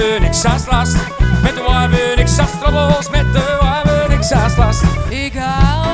hebben ik zas last. Met de waar warme ik zas trouwens, met de waar warme ik zas last. Ik haal